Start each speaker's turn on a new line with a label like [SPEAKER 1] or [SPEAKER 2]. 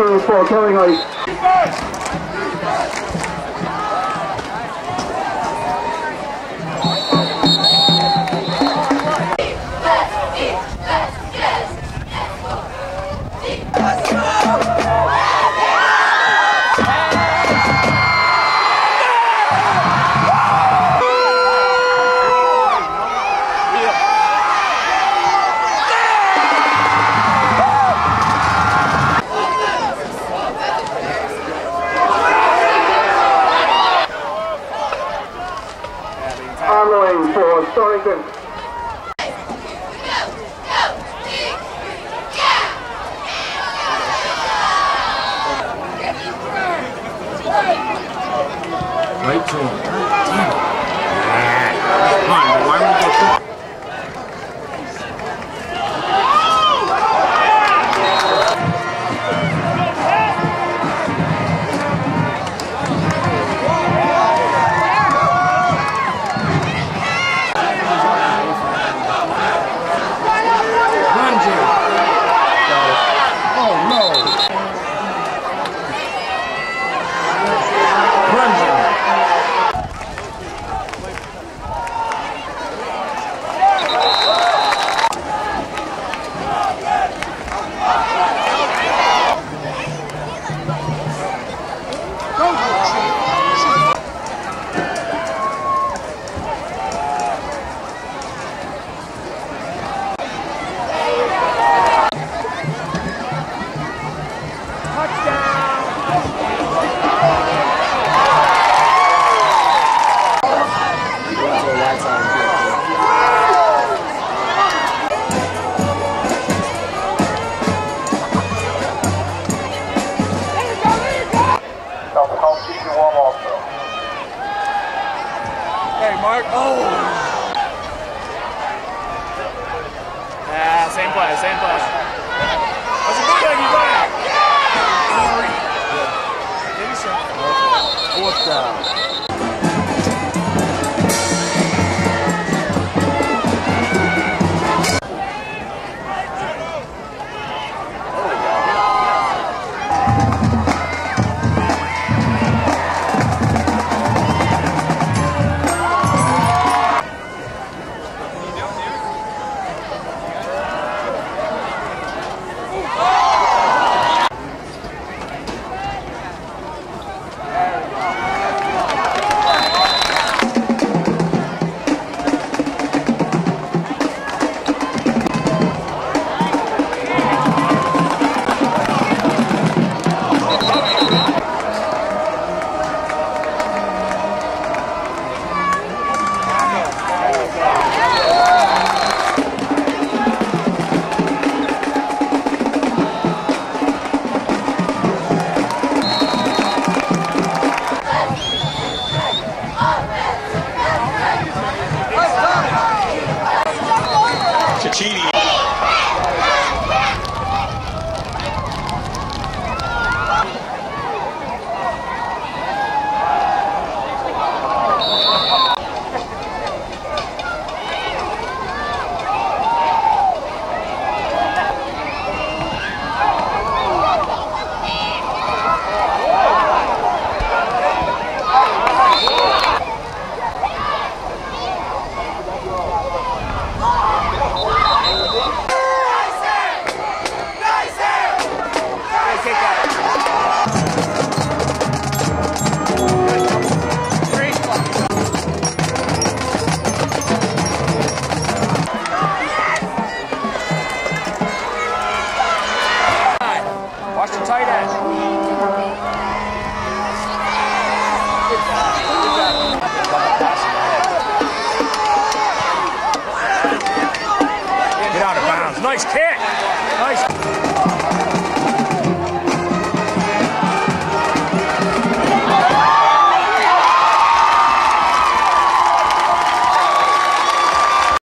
[SPEAKER 1] you for coming out. Armoring 高
[SPEAKER 2] 手。Mark. Oh. Yeah, same play, same play. That's a good thing you got it.
[SPEAKER 3] Fourth down.
[SPEAKER 4] Cicchini.
[SPEAKER 2] Nice.